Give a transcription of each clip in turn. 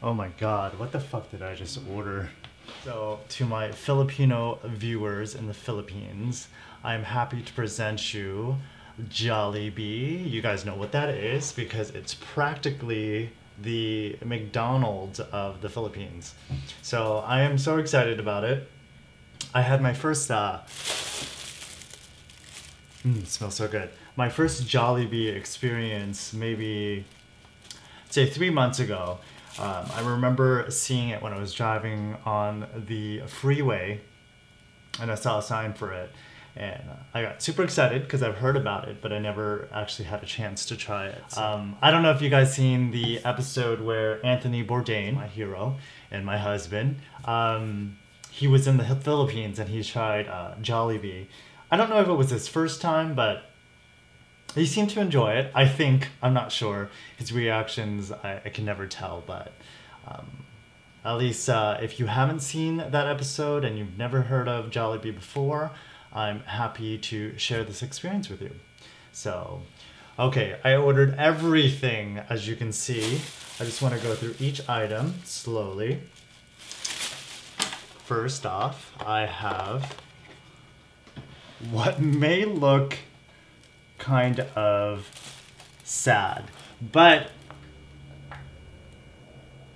Oh my god, what the fuck did I just order? So, to my Filipino viewers in the Philippines, I'm happy to present you Jollibee. You guys know what that is because it's practically the McDonald's of the Philippines. So, I am so excited about it. I had my first uh mm, smells so good. My first Jollibee experience maybe say 3 months ago um, I remember seeing it when I was driving on the freeway and I saw a sign for it. And I got super excited because I've heard about it, but I never actually had a chance to try it. Um, I don't know if you guys seen the episode where Anthony Bourdain, my hero and my husband, um, he was in the Philippines and he tried uh, Jollibee. I don't know if it was his first time, but he seemed to enjoy it. I think I'm not sure his reactions. I, I can never tell, but um, at least uh, if you haven't seen that episode and you've never heard of Jollibee before, I'm happy to share this experience with you. So, okay, I ordered everything as you can see. I just want to go through each item slowly. First off, I have what may look kind of sad. But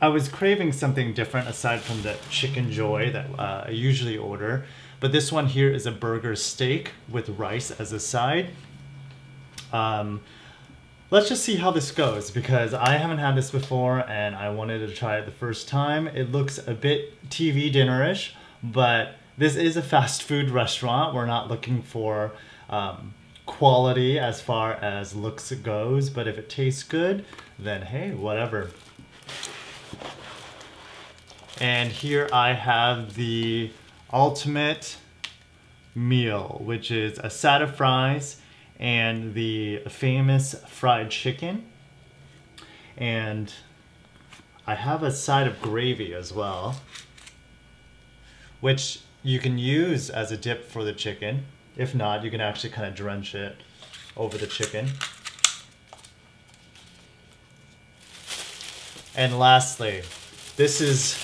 I was craving something different aside from the Chickenjoy that uh, I usually order. But this one here is a burger steak with rice as a side. Um, let's just see how this goes because I haven't had this before and I wanted to try it the first time. It looks a bit TV dinnerish, but this is a fast food restaurant. We're not looking for um, quality as far as looks goes, but if it tastes good, then hey, whatever. And here I have the ultimate meal, which is a side of fries and the famous fried chicken. And I have a side of gravy as well, which you can use as a dip for the chicken. If not, you can actually kind of drench it over the chicken. And lastly, this is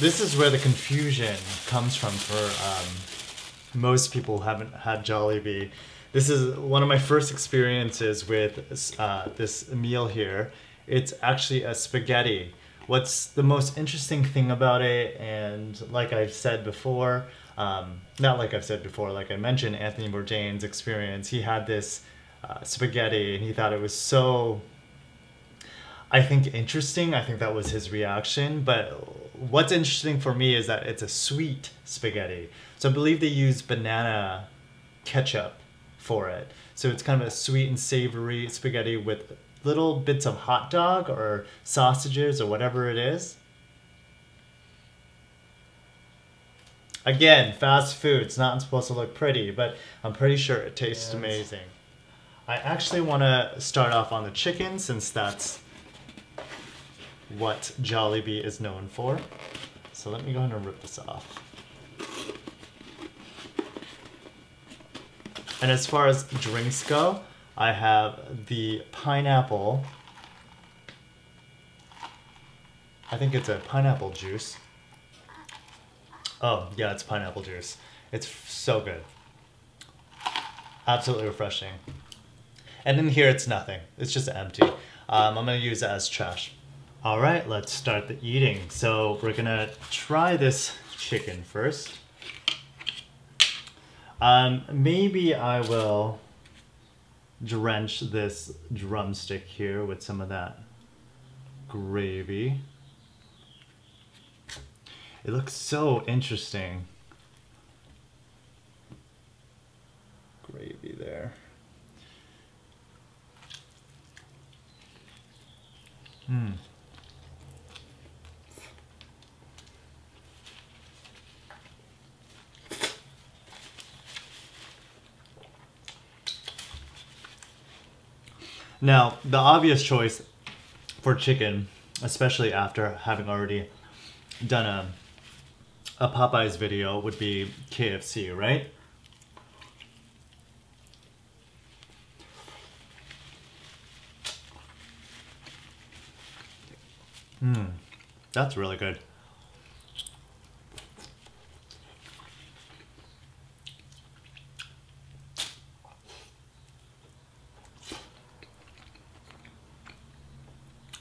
this is where the confusion comes from for um, most people who haven't had Jollibee. This is one of my first experiences with uh, this meal here. It's actually a spaghetti. What's the most interesting thing about it, and like I've said before, um, not like I've said before, like I mentioned Anthony Bourdain's experience. He had this uh, spaghetti and he thought it was so, I think, interesting. I think that was his reaction. But what's interesting for me is that it's a sweet spaghetti. So I believe they use banana ketchup for it. So it's kind of a sweet and savory spaghetti with little bits of hot dog or sausages or whatever it is. Again, fast food. It's not supposed to look pretty, but I'm pretty sure it tastes yes. amazing. I actually want to start off on the chicken since that's what Jollibee is known for. So let me go ahead and rip this off. And as far as drinks go, I have the pineapple. I think it's a pineapple juice. Oh, yeah, it's pineapple juice. It's so good. Absolutely refreshing. And in here, it's nothing. It's just empty. Um, I'm to use it as trash. All right, let's start the eating. So we're to try this chicken first. Um, maybe I will drench this drumstick here with some of that gravy. It looks so interesting. Gravy there. Hmm. Now, the obvious choice for chicken, especially after having already done a a Popeyes video would be KFC, right? Mmm, That's really good.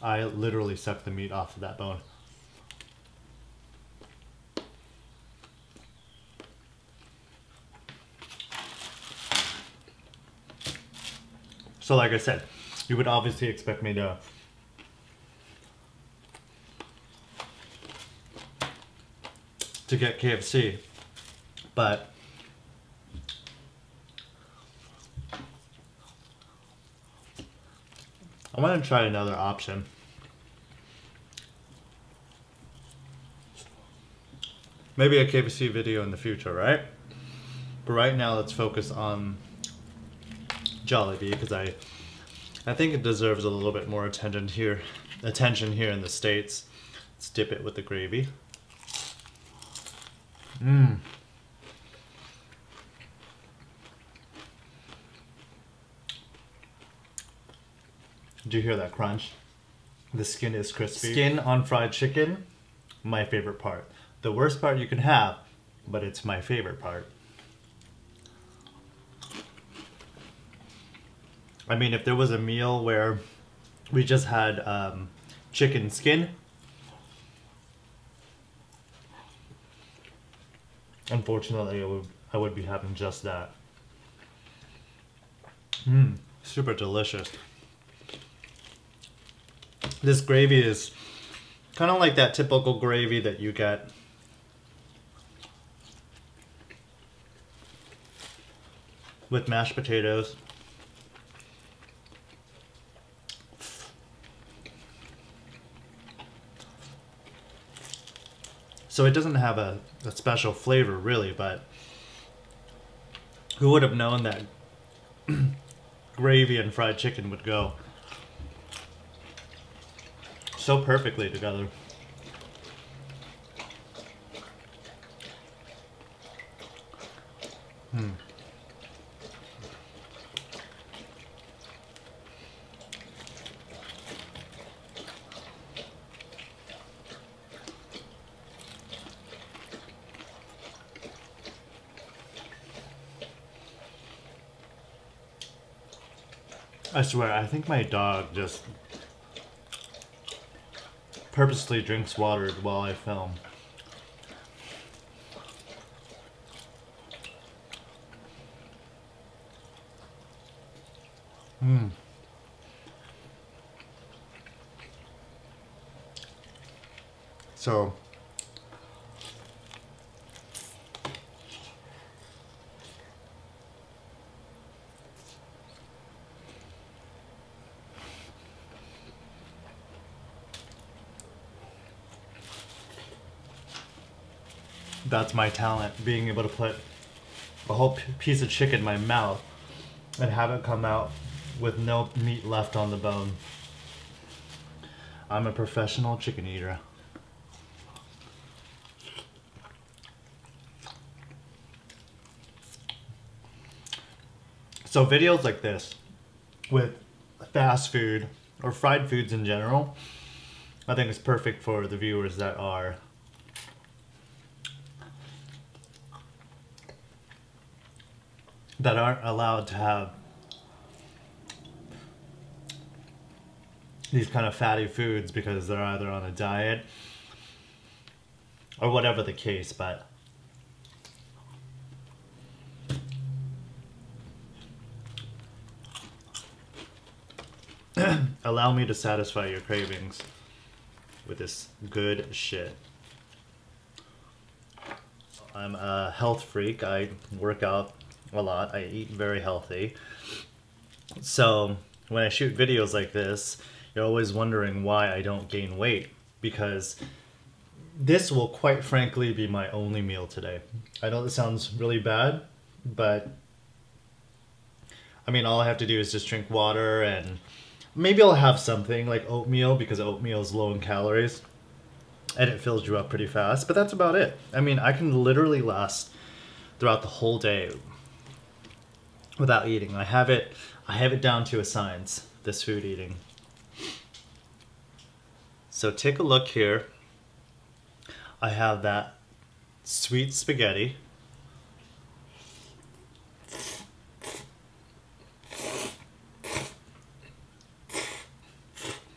I literally sucked the meat off of that bone. So like I said, you would obviously expect me to to get KFC, but I want to try another option. Maybe a KFC video in the future, right? But right now, let's focus on Jollibee because I, I think it deserves a little bit more attention here, attention here in the states. Let's dip it with the gravy. Mmm. Do you hear that crunch? The skin is crispy. Skin on fried chicken, my favorite part. The worst part you can have, but it's my favorite part. I mean, if there was a meal where we just had um, chicken skin, unfortunately, I would, I would be having just that. Mmm, super delicious. This gravy is kind of like that typical gravy that you get with mashed potatoes. So it doesn't have a, a special flavor really, but who would have known that gravy and fried chicken would go so perfectly together. Hmm. I swear, I think my dog just purposely drinks water while I film. Hmm. So, that's my talent, being able to put a whole piece of chicken in my mouth and have it come out with no meat left on the bone. I'm a professional chicken eater. So videos like this with fast food or fried foods in general, I think it's perfect for the viewers that are that aren't allowed to have these kind of fatty foods because they're either on a diet or whatever the case, but allow me to satisfy your cravings with this good shit. I'm a health freak. I work out a lot. I eat very healthy. So when I shoot videos like this, you're always wondering why I don't gain weight because this will quite frankly be my only meal today. I know this sounds really bad, but I mean, all I have to do is just drink water and maybe I'll have something like oatmeal because oatmeal is low in calories and it fills you up pretty fast, but that's about it. I mean, I can literally last throughout the whole day without eating. I have it I have it down to a science, this food eating. So take a look here. I have that sweet spaghetti.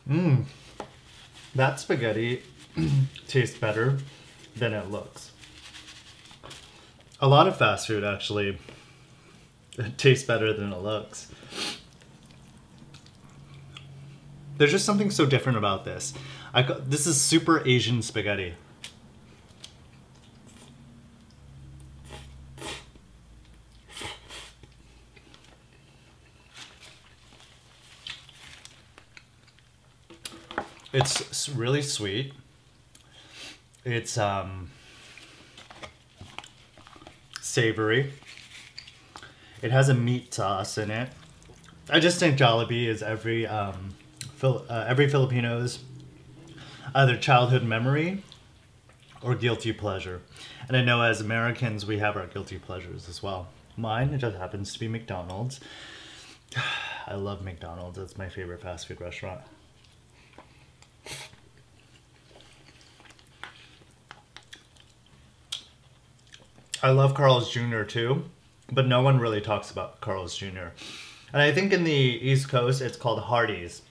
Mmm. That spaghetti tastes better than it looks. A lot of fast food actually tastes better than it looks. There's just something so different about this. I, this is super Asian spaghetti. It's really sweet. It's um, savory. It has a meat sauce in it. I just think Jollibee is every um, Fil- uh, every Filipino's either childhood memory or guilty pleasure. And I know as Americans we have our guilty pleasures as well. Mine it just happens to be McDonald's. I love McDonald's. It's my favorite fast food restaurant. I love Carl's Jr. too, but no one really talks about Carl's Jr. And I think in the East Coast it's called Hardee's.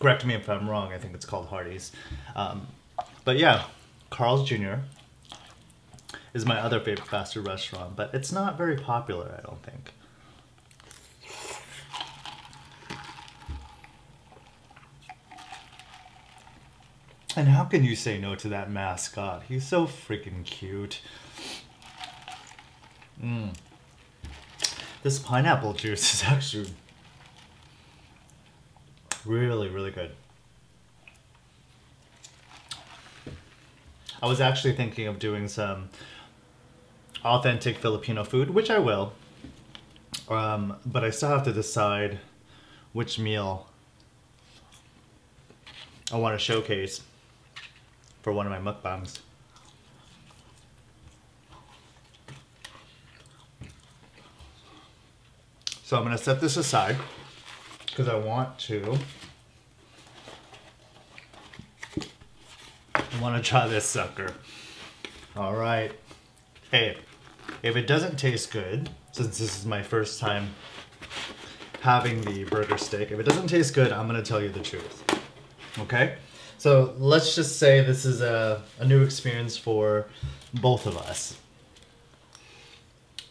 Correct me if I'm wrong, I think it's called Hardee's. Um, but yeah, Carl's Jr. is my other favorite fast food restaurant, but it's not very popular, I don't think. And how can you say no to that mascot? He's so freaking cute. Mm. This pineapple juice is actually really, really good. I was actually thinking of doing some authentic Filipino food, which I will. Um, but I still have to decide which meal I want to showcase for one of my mukbangs. So I'm going to set this aside because I want to. I want to try this sucker. All right. Hey, if it doesn't taste good, since this is my first time having the burger steak, if it doesn't taste good, I'm going to tell you the truth. Okay? So let's just say this is a, a new experience for both of us.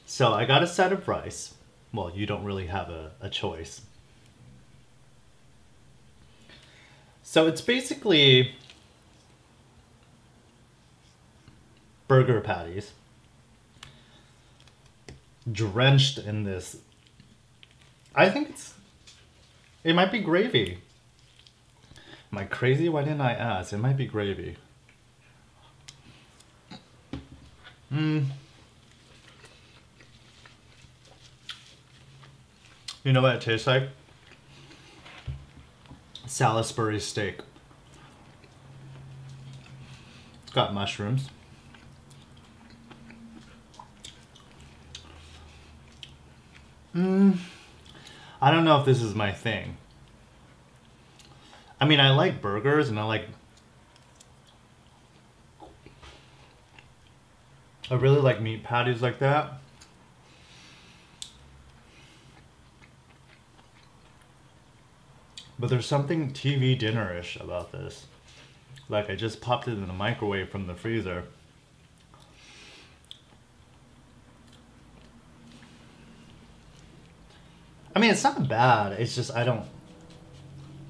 So I got a set of rice well, you don't really have a, a choice. So it's basically burger patties drenched in this. I think it's. It might be gravy. Am I crazy? Why didn't I ask? It might be gravy. Hmm. You know what it tastes like? Salisbury steak. It's got mushrooms. Mmm. I don't know if this is my thing. I mean, I like burgers and I like. I really like meat patties like that. But there's something TV dinnerish about this. Like I just popped it in the microwave from the freezer. I mean, it's not bad. It's just I don't.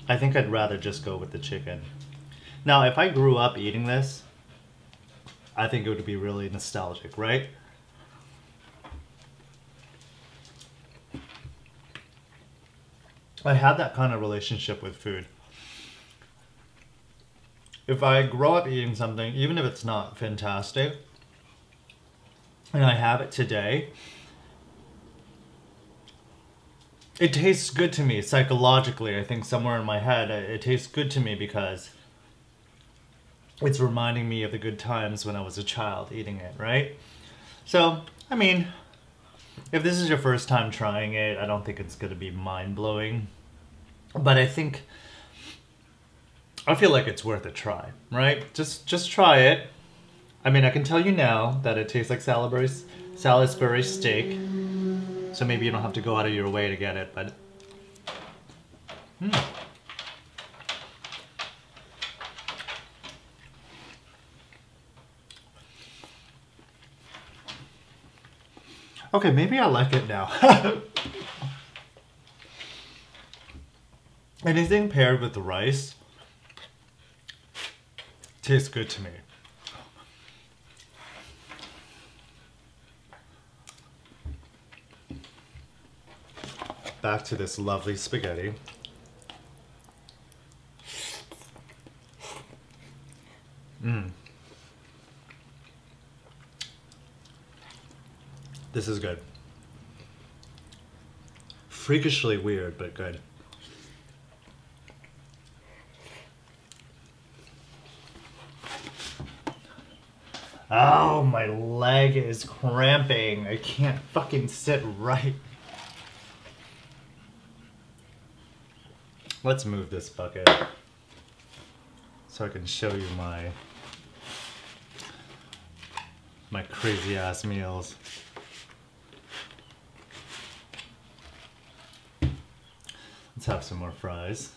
I think I'd rather just go with the chicken. Now, if I grew up eating this, I think it would be really nostalgic, right? I had that kind of relationship with food. If I grow up eating something, even if it's not fantastic, and I have it today, it tastes good to me psychologically. I think somewhere in my head, it tastes good to me because it's reminding me of the good times when I was a child eating it, right? So, I mean, if this is your first time trying it, I don't think it's going to be mind blowing. But I think I feel like it's worth a try, right? Just just try it. I mean, I can tell you now that it tastes like Salisbury, Salisbury steak. So maybe you don't have to go out of your way to get it, but... Hmm. Okay, maybe I like it now. Anything paired with the rice tastes good to me. Back to this lovely spaghetti. Mmm. This is good. Freakishly weird, but good. Oh, my leg is cramping. I can't fucking sit right. Let's move this bucket so I can show you my my crazy ass meals. Have some more fries.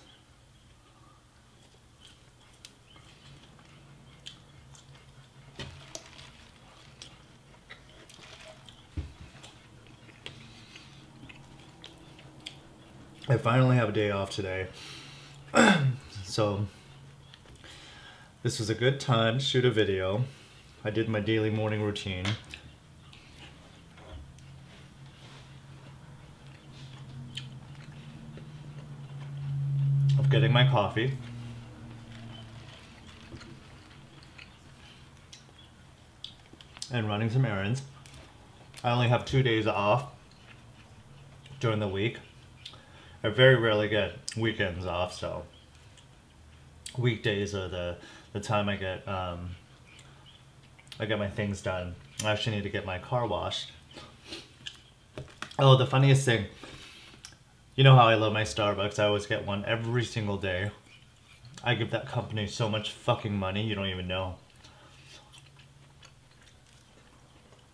I finally have a day off today. so this was a good time to shoot a video. I did my daily morning routine. Of getting my coffee. And running some errands. I only have two days off during the week. I very rarely get weekends off, so weekdays are the the time I get um, I get my things done. I actually need to get my car washed. Oh, the funniest thing. You know how I love my Starbucks. I always get one every single day. I give that company so much fucking money, you don't even know.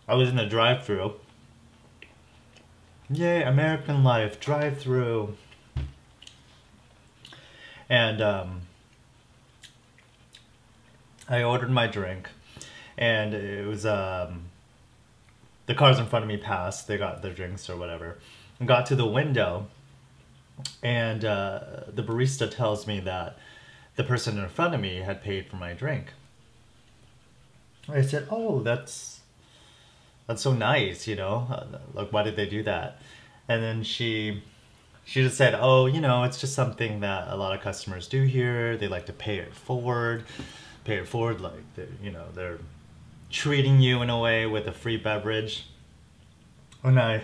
I was in a drive-through Yay, American life, drive through. And um, I ordered my drink, and it was um, the cars in front of me passed. They got their drinks or whatever. And got to the window, and uh, the barista tells me that the person in front of me had paid for my drink. I said, "Oh, that's that's so nice, you know, uh, like why did they do that? And then she, she just said, oh, you know, it's just something that a lot of customers do here. They like to pay it forward, pay it forward, like, they, you know, they're treating you in a way with a free beverage. And I,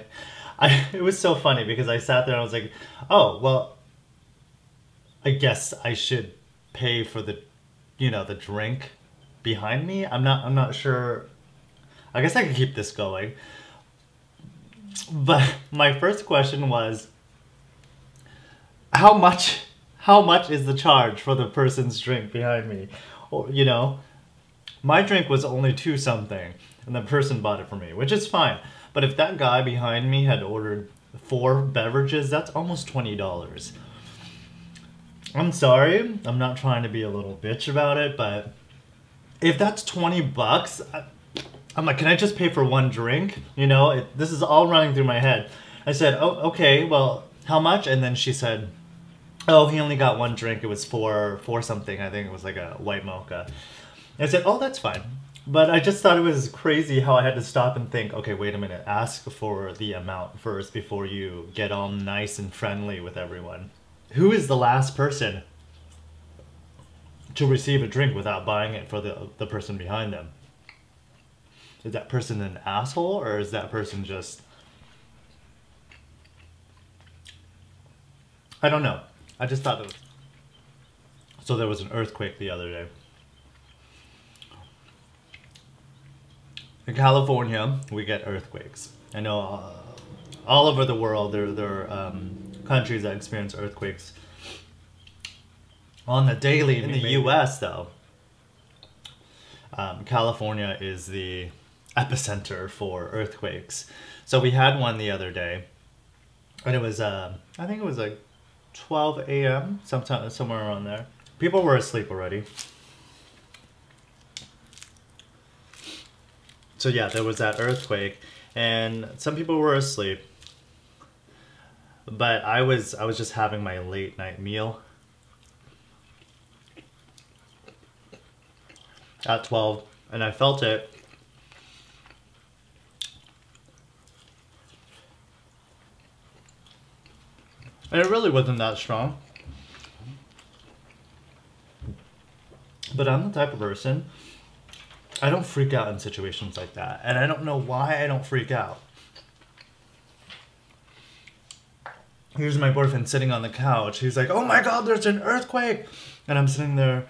I, it was so funny because I sat there and I was like, oh, well, I guess I should pay for the, you know, the drink behind me. I'm not, I'm not sure I guess I could keep this going. But my first question was how much how much is the charge for the person's drink behind me? Or you know, my drink was only two something and the person bought it for me, which is fine. But if that guy behind me had ordered four beverages, that's almost $20. I'm sorry, I'm not trying to be a little bitch about it, but if that's 20 bucks, I'm like, can I just pay for one drink? You know, it, this is all running through my head. I said, oh, okay, well, how much? And then she said, oh, he only got one drink. It was for for something. I think it was like a white mocha. And I said, oh, that's fine. But I just thought it was crazy how I had to stop and think, okay, wait a minute, ask for the amount first before you get all nice and friendly with everyone. Who is the last person to receive a drink without buying it for the, the person behind them? is that person an asshole or is that person just I don't know. I just thought it was so there was an earthquake the other day. In California, we get earthquakes. I know uh, all over the world there there are um, countries that experience earthquakes On the daily in the U.S. though, um, California is the epicenter for earthquakes. So we had one the other day, and it was um, I think it was like 12 a.m. sometime somewhere around there. People were asleep already. So yeah, there was that earthquake, and some people were asleep. But I was I was just having my late night meal. At 12, and I felt it. And it really wasn't that strong. But I'm the type of person, I don't freak out in situations like that. And I don't know why I don't freak out. Here's my boyfriend sitting on the couch. He's like, oh my god, there's an earthquake. And I'm sitting there.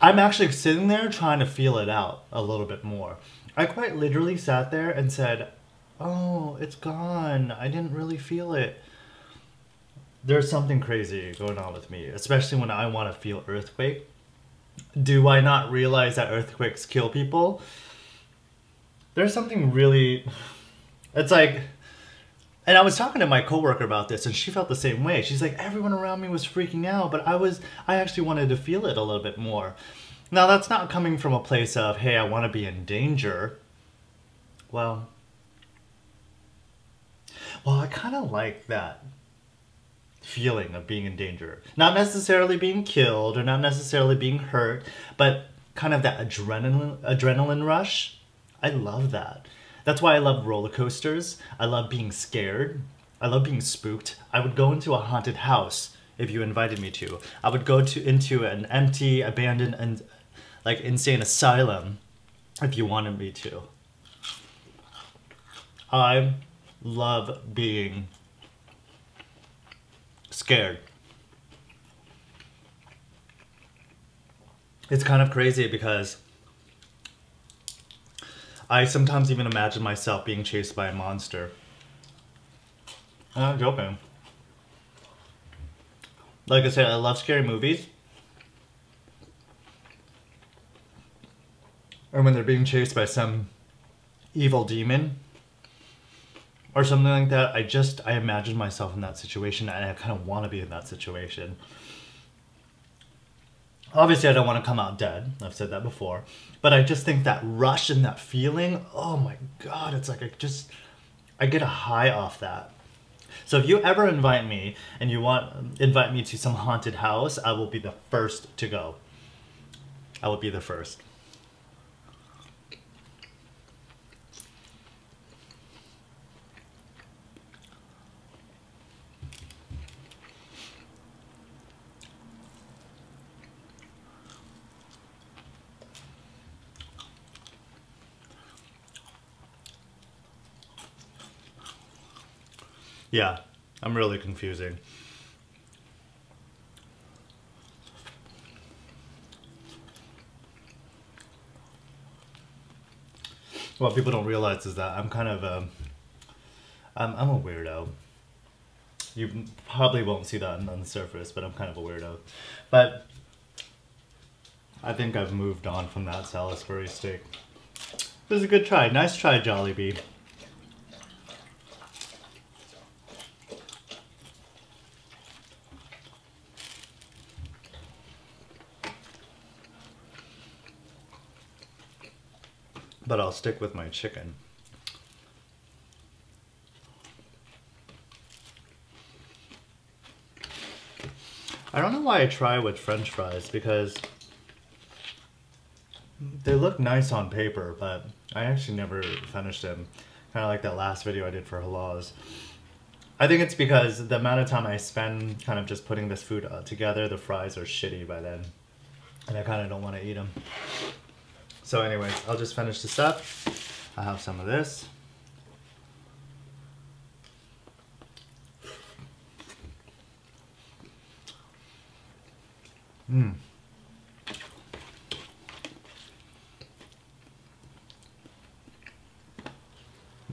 I'm actually sitting there trying to feel it out a little bit more. I quite literally sat there and said, oh, it's gone. I didn't really feel it there's something crazy going on with me, especially when I want to feel earthquake. Do I not realize that earthquakes kill people? There's something really it's like and I was talking to my coworker about this and she felt the same way. She's like everyone around me was freaking out, but I was I actually wanted to feel it a little bit more. Now that's not coming from a place of hey, I want to be in danger. Well, well, I kind of like that feeling of being in danger. Not necessarily being killed or not necessarily being hurt, but kind of that adrenaline adrenaline rush. I love that. That's why I love roller coasters. I love being scared. I love being spooked. I would go into a haunted house if you invited me to. I would go to into an empty, abandoned and like insane asylum if you wanted me to. I love being scared. It's kind of crazy because I sometimes even imagine myself being chased by a monster. I'm not joking. Like I said, I love scary movies. Or when they're being chased by some evil demon or something like that. I just I imagine myself in that situation and I kind of want to be in that situation. Obviously, I don't want to come out dead. I've said that before, but I just think that rush and that feeling. Oh my god, it's like I just I get a high off that. So if you ever invite me and you want invite me to some haunted house, I will be the first to go. I will be the first. Yeah, I'm really confusing. What people don't realize is that I'm kind of a, I'm, I'm a weirdo. You probably won't see that on the surface, but I'm kind of a weirdo. But I think I've moved on from that Salisbury steak. It was a good try. Nice try, Jollibee. But I'll stick with my chicken. I don't know why I try with french fries because they look nice on paper, but I actually never finished them. Kind of like that last video I did for halals. I think it's because the amount of time I spend kind of just putting this food together, the fries are shitty by then. And I kind of don't want to eat them. So anyways, I'll just finish this up. I have some of this. Mmm.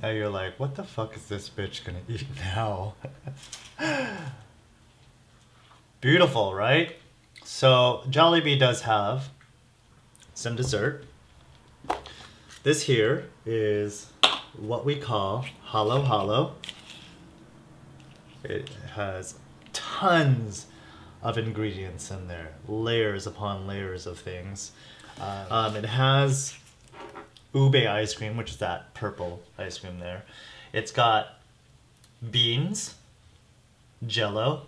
Now you're like, what the fuck is this bitch gonna eat now? Beautiful, right? So Jollibee does have some dessert. This here is what we call Halo-Halo. It has tons of ingredients in there, layers upon layers of things. Um, it has ube ice cream, which is that purple ice cream there. It's got beans, jello,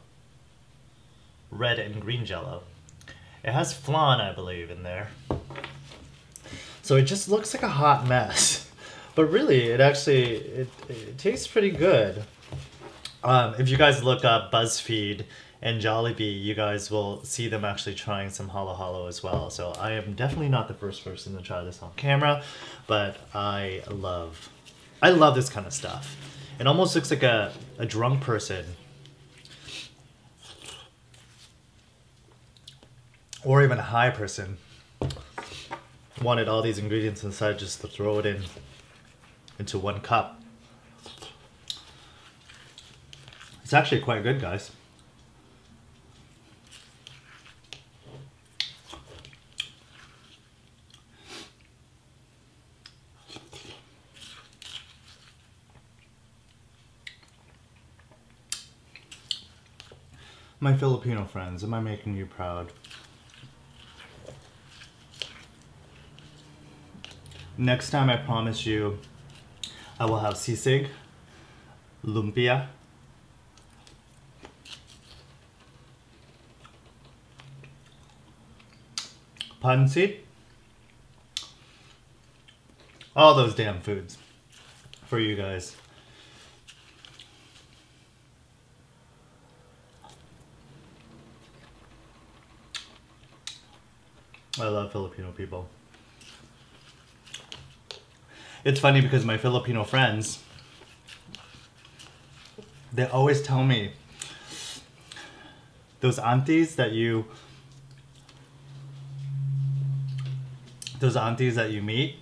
red and green jello. It has flan, I believe, in there. So it just looks like a hot mess. But really, it actually, it, it tastes pretty good. Um, if you guys look up BuzzFeed and Jollibee, you guys will see them actually trying some halo halo as well. So I am definitely not the first person to try this on camera, but I love, I love this kind of stuff. It almost looks like a, a drunk person or even a high person wanted all these ingredients inside just to throw it in into one cup. It's actually quite good, guys. My Filipino friends, am I making you proud? Next time I promise you I will have sisig, lumpia, pancit, all those damn foods for you guys. I love Filipino people. It's funny because my Filipino friends, they always tell me those aunties that you those aunties that you meet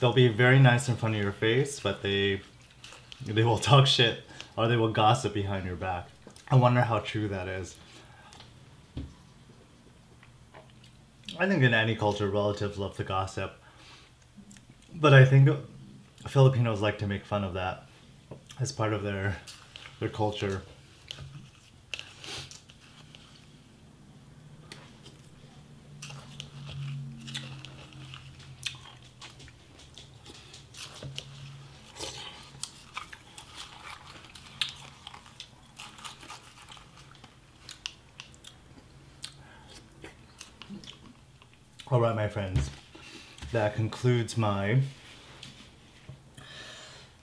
they'll be very nice in front of your face but they they will talk shit or they will gossip behind your back. I wonder how true that is. I think in any culture relatives love to gossip but I think Filipinos like to make fun of that as part of their their culture. All right, my friends that concludes my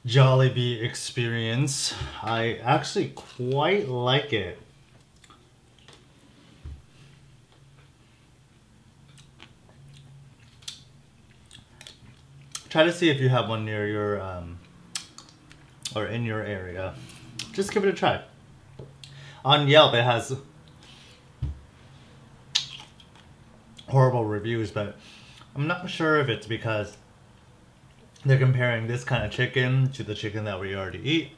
Jollibee experience. I actually quite like it. Try to see if you have one near your, um, or in your area. Just give it a try. On Yelp, it has horrible reviews, but I'm not sure if it's because they're comparing this kind of chicken to the chicken that we already eat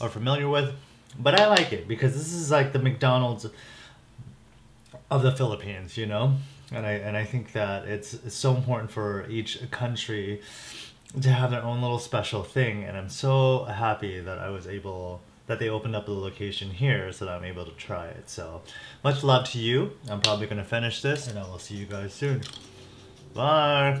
or familiar with. But I like it because this is like the McDonald's of the Philippines, you know? And I and I think that it's, it's so important for each country to have their own little special thing and I'm so happy that I was able that they opened up the location here so that I'm able to try it. So much love to you. I'm probably gonna finish this and I will see you guys soon. Bye.